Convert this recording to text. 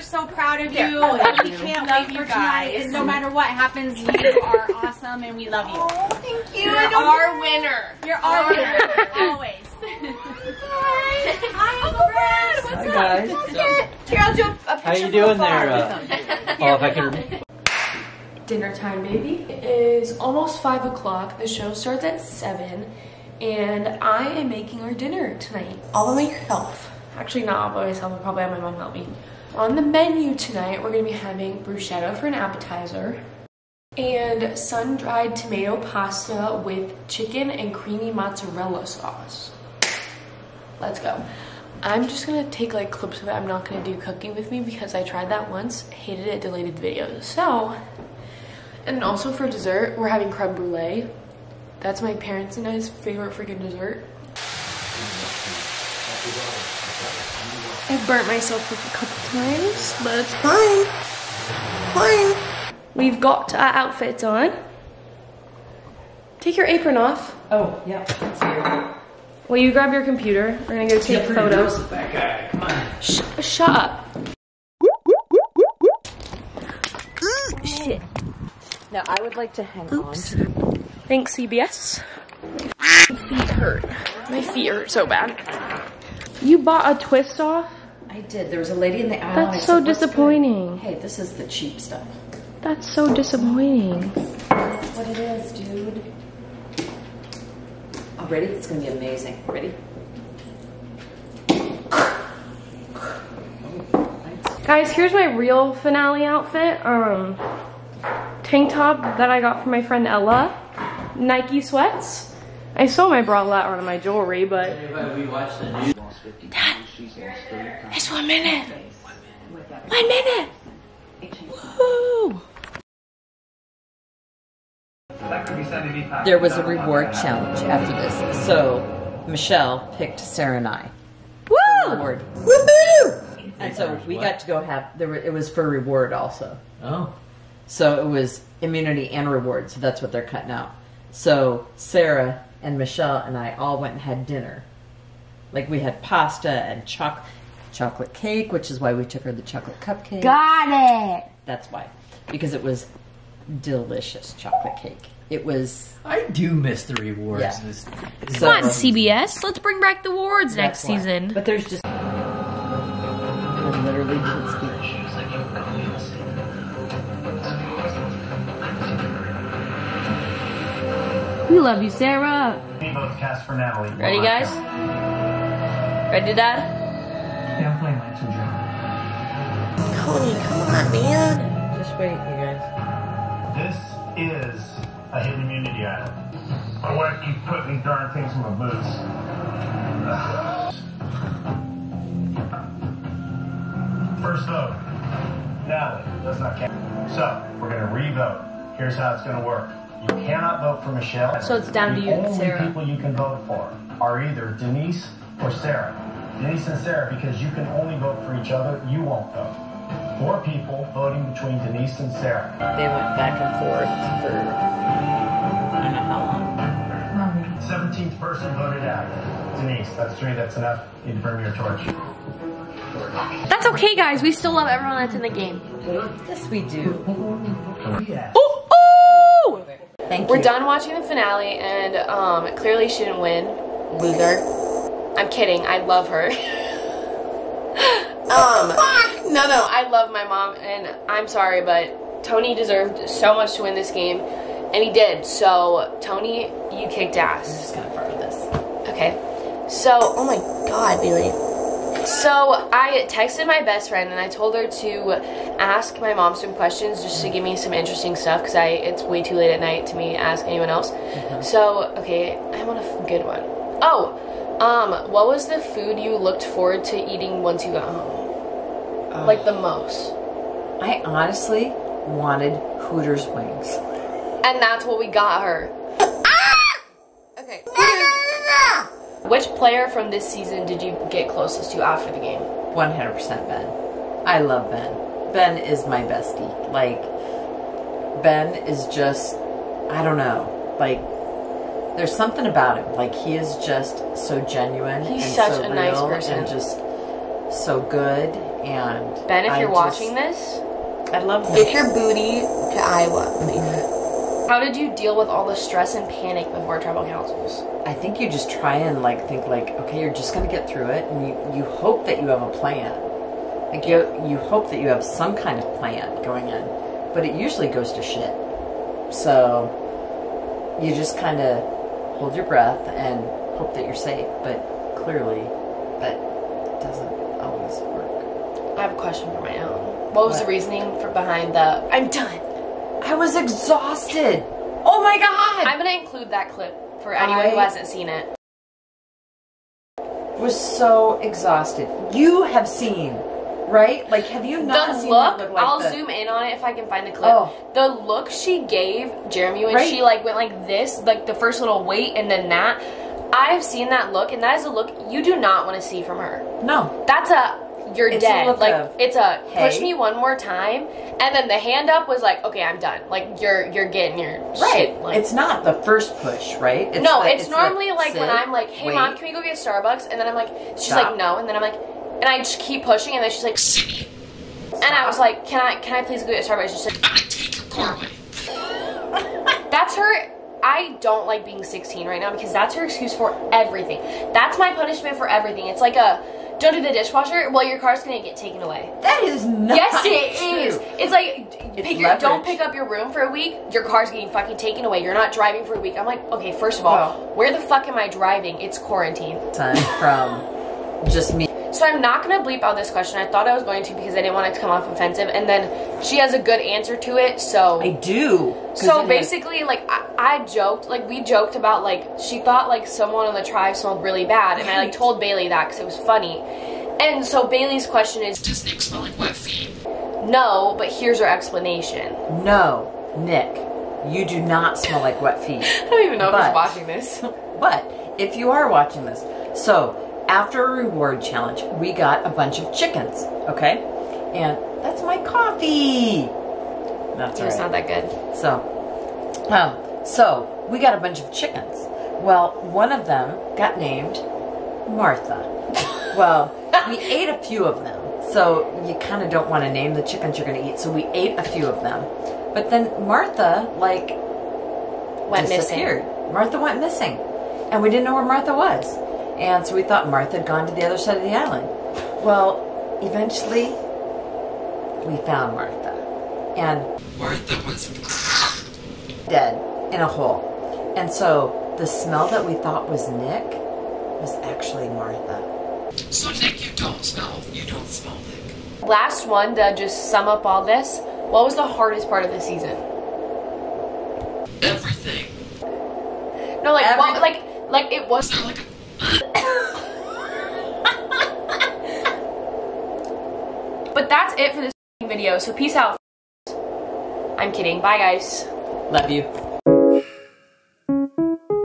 we're so proud of you. and we can't wait for tonight. And no matter what happens, you are awesome and we love you. Oh, thank you. You're I don't our winner. You're our winner. Always. Hi, Uncle Brad. What's Hi up? guys. Here, I'll do a, a How you doing from there? Uh, with them. oh, if I can. dinner time, baby. It is almost five o'clock. The show starts at seven, and I am making our dinner tonight all by myself. Actually, not all by myself. I'll probably have my mom help me. On the menu tonight, we're gonna be having bruschetta for an appetizer, and sun-dried tomato pasta with chicken and creamy mozzarella sauce. Let's go. I'm just gonna take like clips of it. I'm not gonna do cooking with me because I tried that once, hated it, deleted the video. So, and also for dessert, we're having creme brulee. That's my parents and I's favorite freaking dessert. I burnt myself a couple times, but it's fine. Fine. We've got our outfits on. Take your apron off. Oh, yeah. That's here. Will you grab your computer? We're gonna go take photos. That guy. Come on. Sh shut up. Shit. Now, I would like to hang on. Thanks, CBS. My feet hurt. My feet hurt so bad. You bought a twist off? I did. There was a lady in the aisle. That's so "What's good?" disappointing. Hey, this is the cheap stuff. That's so disappointing. That's what it is, dude. Oh, ready? It's gonna be amazing. Ready? Guys, here's my real finale outfit. Um, tank top that I got from my friend Ella. Nike sweats. I sold my bralette out of my jewelry, but We watched the news. it's one minute. One minute. Woo! There was a reward challenge after this. So Michelle picked Sarah and I. Woo! Reward. Woohoo! And so we got to go have there. Were, it was for reward also. Oh. So it was immunity and reward. So that's what they're cutting out. So Sarah and Michelle and I all went and had dinner. Like we had pasta and choc- chocolate cake, which is why we took her the chocolate cupcake. Got it. That's why, because it was delicious chocolate cake. It was I do miss the rewards. Yeah. This, so, Come on, CBS. Let's bring back the awards next why. season. But there's just I literally didn't speak. We love you, Sarah. We both cast for Natalie. Ready, guys? Ready, Dad? Yeah, I'm playing Lance and John. Tony, come on, man. Just wait, you guys. This is a hidden immunity item. My wife keeps putting these darn things in my boots. First vote. Natalie, does not count. So, we're going to re-vote. Here's how it's going to work. You cannot vote for Michelle. So it's down to the you and only people you can vote for are either Denise or Sarah. Denise and Sarah, because you can only vote for each other, you won't vote. Four people voting between Denise and Sarah. They went back and forth for I don't know how long. 17th person voted out. Denise, that's three, that's enough. You need to bring your torch. That's okay, guys. We still love everyone that's in the game. Yes, we do. Ooh, ooh! Thank We're you. done watching the finale, and um, clearly she didn't win. Loser. I'm kidding. I love her. um, no, no, I love my mom, and I'm sorry, but Tony deserved so much to win this game, and he did. So, Tony, you kicked ass. just gonna this. Okay. So, oh my god, Bailey. So, I texted my best friend and I told her to ask my mom some questions just to give me some interesting stuff because I it's way too late at night to me ask anyone else. So, okay, I want a good one. Oh, um, what was the food you looked forward to eating once you got home? Like the most. I honestly wanted Hooters wings. And that's what we got her. Okay. Which player from this season did you get closest to after the game? 100% Ben. I love Ben. Ben is my bestie. Like, Ben is just, I don't know. Like, there's something about him. Like, he is just so genuine. He's and such so a nice person. And just, so good. And Ben, if I you're just- watching this, I love get your booty to Iowa. please. How did you deal with all the stress and panic before tribal councils? I think you just try and like think like, okay, you're just gonna get through it, and you you hope that you have a plan. Like you you hope that you have some kind of plan going in, but it usually goes to shit. So you just kind of hold your breath and hope that you're safe, but clearly that doesn't always work. I have a question for my own. What was What? the reasoning for behind the I'm done? I was exhausted. Oh my god! I'm gonna include that clip for anyone who hasn't seen it. was so exhausted. You have seen, right? Like, have you not the seen look, look like I'll the- zoom in on it if I can find the clip. Oh. The look she gave Jeremy when Right. she like went like this, like the first little wait and then that. I've seen that look, and that is a look you do not want to see from her. No, That's a you're It's dead. like of, it's a push me one more time, and then the hand up was like, okay, I'm done. Like you're you're getting your right. shit. Like, it's not the first push, right? It's no, it's, the normally like sit, when I'm like, hey wait. mom, can we go get Starbucks? And then I'm like, she's Stop. like, no, and then I'm like, and I just keep pushing, and then she's like, and I was like, can I can I please go get Starbucks? She's like, I'm take your car away. that's her. I don't like being 16 right now because that's her excuse for everything. That's my punishment for everything. It's like a don't do the dishwasher. Well, your car's gonna get taken away. That is not Yes, it true. is. It's like It's pick your, don't pick up your room for a week. Your car's getting fucking taken away. You're not driving for a week. I'm like, okay, first of all, Well- where the fuck am I driving? It's quarantine. Son from just me. So I'm not gonna bleep out this question. I thought I was going to because I didn't want it to come off offensive, and then she has a good answer to it. So I do. so it has- basically, like I, I joked, like we joked about, like she thought like someone on the tribe smelled really bad, and I like told Bailey that because it was funny. And so Bailey's question is, does Nick smell like wet feet? No, but here's her explanation. no, Nick, you do not smell like wet feet. I don't even know if But- he's watching this. But if you are watching this, so after a reward challenge, we got a bunch of chickens, okay? And that's my coffee. That's It's right. not that good. So, um, so we got a bunch of chickens. Well, one of them got named Martha. Well, we ate a few of them. So you kind of don't want to name the chickens you're going to eat. So we ate a few of them. But then Martha, like, Went missing. disappeared. Martha went missing. And we didn't know where Martha was. And so we thought Martha had gone to the other side of the island. Well, eventually, we found Martha. And Martha was dead in a hole. And so the smell that we thought was Nick was actually Martha. So Nick, you don't smell. You don't smell Nick. Last one to just sum up all this. What was the hardest part of the season? Everything. No, like Every- what, like like it was. Smell like a But that's it for this video. So peace out. I'm kidding. Bye guys. Love you.